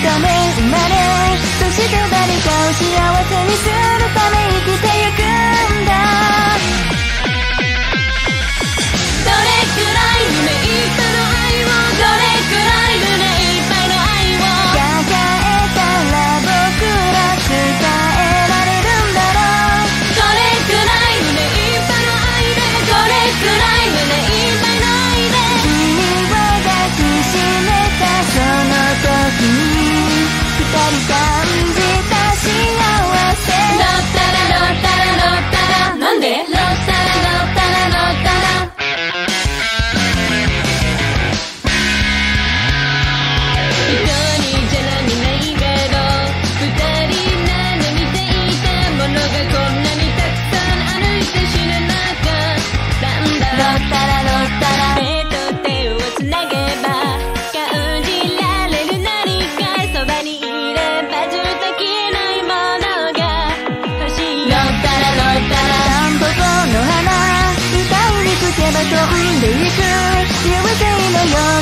ため生まれそして誰かを幸せにするため生きてゆくんだ。く知れていい